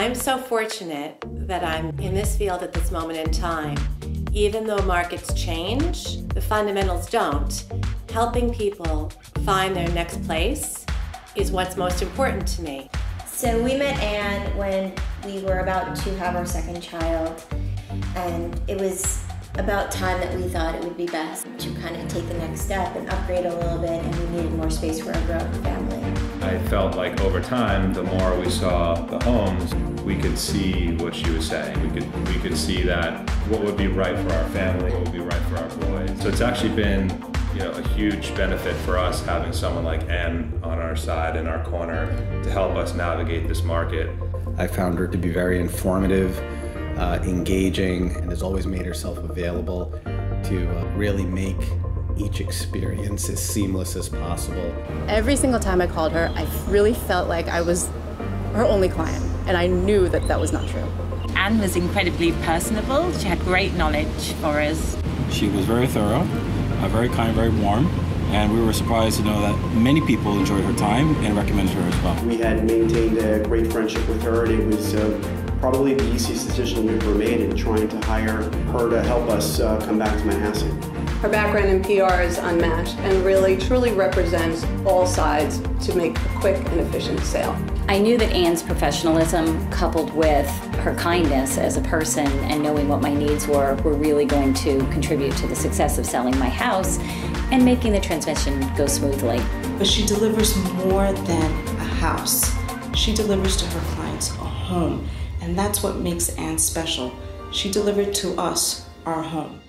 I'm so fortunate that I'm in this field at this moment in time. Even though markets change, the fundamentals don't. Helping people find their next place is what's most important to me. So we met Ann when we were about to have our second child, and it was about time that we thought it would be best to kind of take the next step and upgrade a little bit, and we needed more space for our growing family. I felt like over time, the more we saw the homes, we could see what she was saying. We could we could see that what would be right for our family, what would be right for our boys. So it's actually been you know a huge benefit for us having someone like Ann on our side in our corner to help us navigate this market. I found her to be very informative uh, engaging, and has always made herself available to uh, really make each experience as seamless as possible. Every single time I called her, I really felt like I was her only client, and I knew that that was not true. Ann was incredibly personable. She had great knowledge for us. She was very thorough, uh, very kind, very warm, and we were surprised to know that many people enjoyed her time and recommended her as well. We had maintained a great friendship with her, and it was uh, probably the easiest decision we've ever made in trying to hire her to help us uh, come back to Manhasset. Her background in PR is unmatched and really truly represents all sides to make a quick and efficient sale. I knew that Ann's professionalism coupled with her kindness as a person and knowing what my needs were were really going to contribute to the success of selling my house and making the transmission go smoothly. But she delivers more than a house. She delivers to her clients a home and that's what makes Ann special. She delivered to us our home.